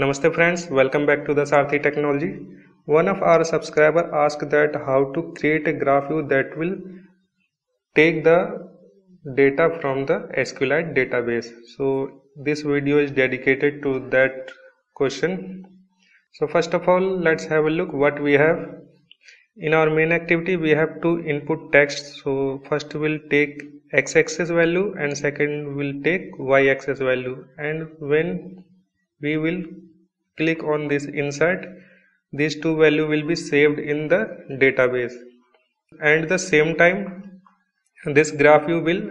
Namaste friends, welcome back to the Sarthi Technology. One of our subscriber asked that how to create a graph view that will take the data from the SQLite database. So this video is dedicated to that question. So first of all, let's have a look what we have. In our main activity, we have to input text. So first we'll take x-axis value and second we'll take y-axis value. And when we will click on this insert these two value will be saved in the database. And the same time this graph view will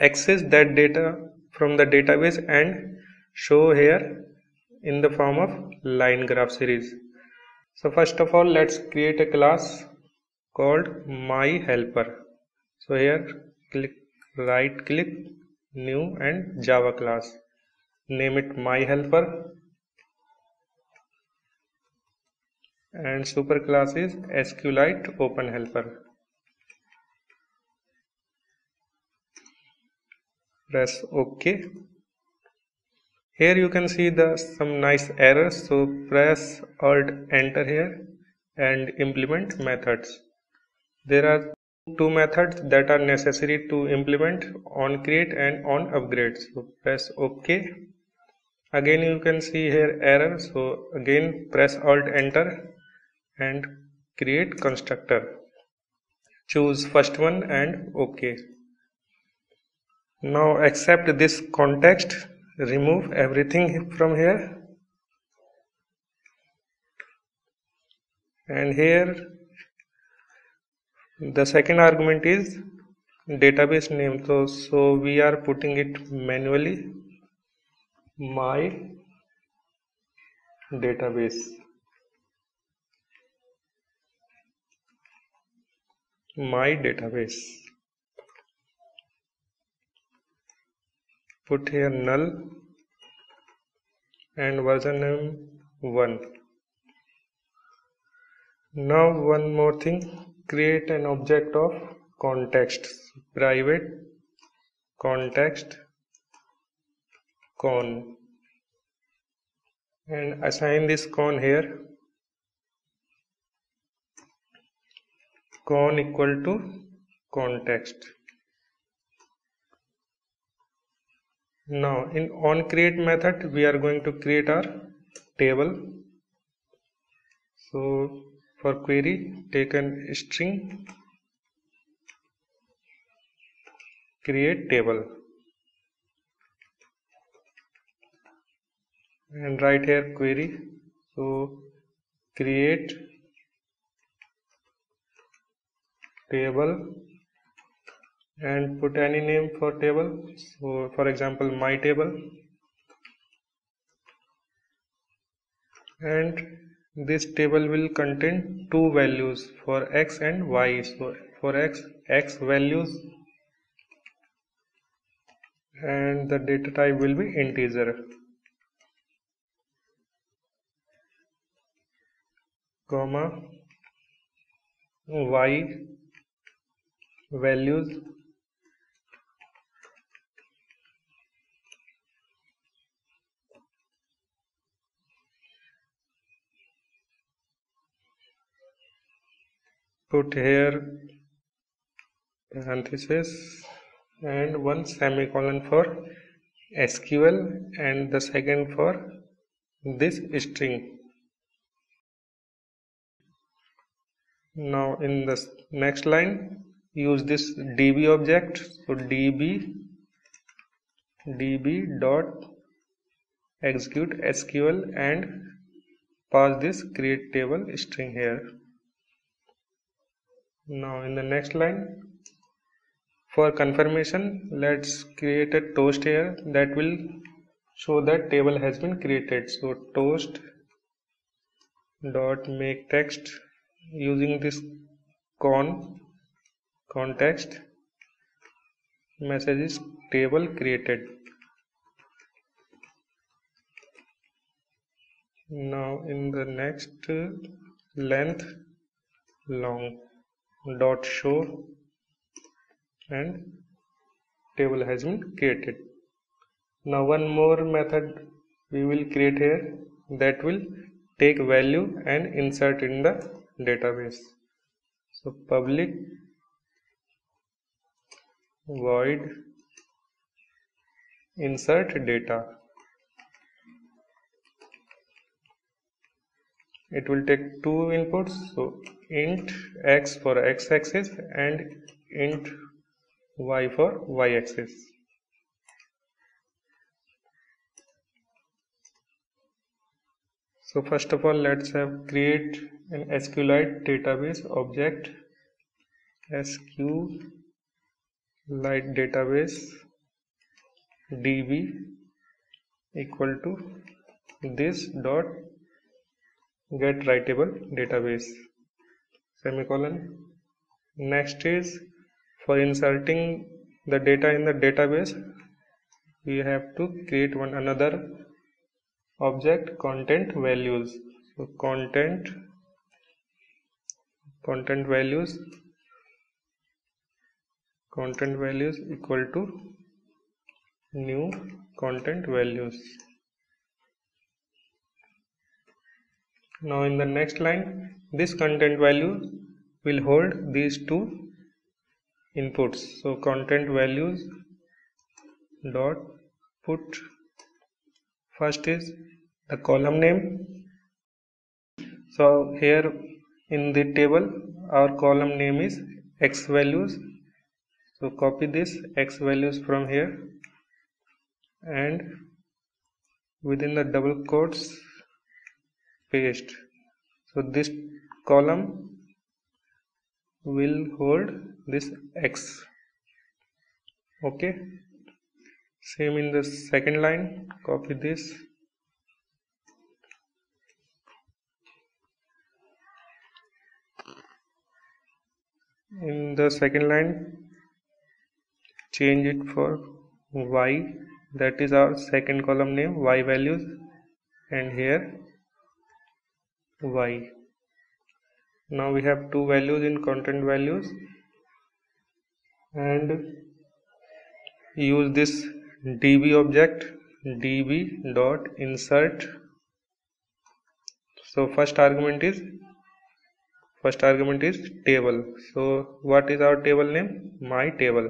access that data from the database and show here in the form of line graph series. So first of all let's create a class called my helper. So here click right click new and java class. Name it my helper and superclass is SQLite Open Helper. Press OK. Here you can see the some nice errors. So press Alt Enter here and implement methods. There are two methods that are necessary to implement on create and on upgrade. So press OK. Again you can see here error. So again press Alt Enter and create constructor. Choose first one and ok. Now accept this context. Remove everything from here. And here the second argument is database name. So so we are putting it manually. My database my database. Put here null and version name 1 now one more thing create an object of context private context con. And assign this con here con equal to context. Now in on create method we are going to create our table. So for query take an string create table. And write here query. So create table and put any name for table. So for example my table. And this table will contain two values for x and y. So for x x values and the data type will be integer. Comma y values. Put here parenthesis and one semicolon for SQL and the second for this string. Now in the next line use this db object. So db db dot execute sql and pass this create table string here. Now in the next line for confirmation let's create a toast here that will show that table has been created. So toast dot make text using this con context messages table created. Now in the next length long dot show and table has been created. Now one more method we will create here that will take value and insert in the database. So public void insert data. It will take two inputs so int x for x-axis and int y for y-axis. So first of all let's have create an SQLite database object SQLite database db equal to this dot get writable database. Semicolon. Next is for inserting the data in the database we have to create one another object content values. So content content values content values equal to new content values. Now in the next line this content value will hold these two inputs. So content values dot put first is the column name. So here in the table our column name is x values so copy this x values from here and within the double quotes paste. So this column will hold this x. Okay. Same in the second line copy this. In the second line change it for y that is our second column name y values and here y. Now we have two values in content values and use this db object db dot insert. So first argument is first argument is table. So what is our table name? My table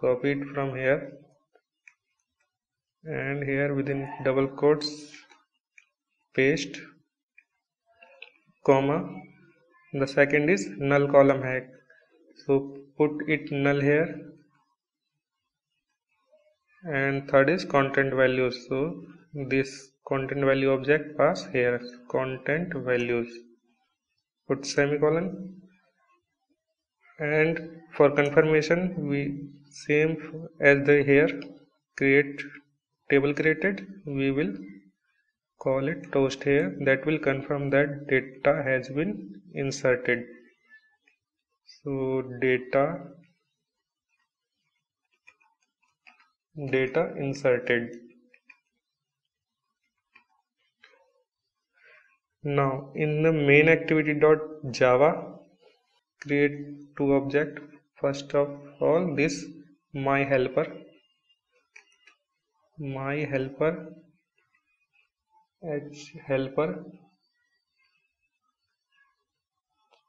copy it from here. And here within double quotes paste comma. The second is null column hack. So put it null here. And third is content values. So this content value object pass here. Content values. Put semicolon. And for confirmation we same as the here create table created. We will call it toast here. That will confirm that data has been inserted. So data data inserted. Now in the main activity dot java create two object. First of all this my helper my helper h helper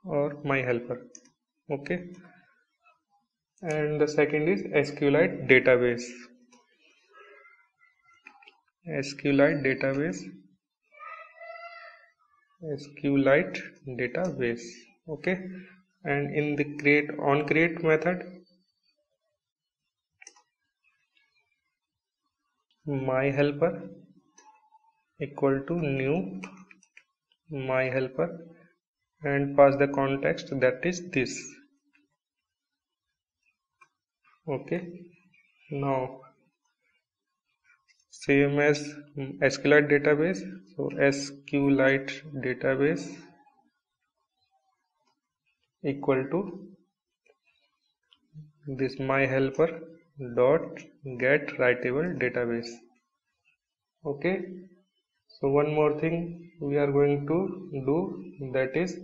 or my helper okay? And the second is sqlite database. SQLite database. SQLite database okay? And in the create on create method my helper equal to new my helper and pass the context that is this. Okay. Now same as SQLite database so SQLite database equal to this my helper dot get writable database. Okay? So one more thing we are going to do that is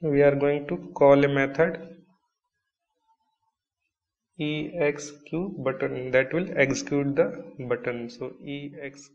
we are going to call a method exq button that will execute the button. So exq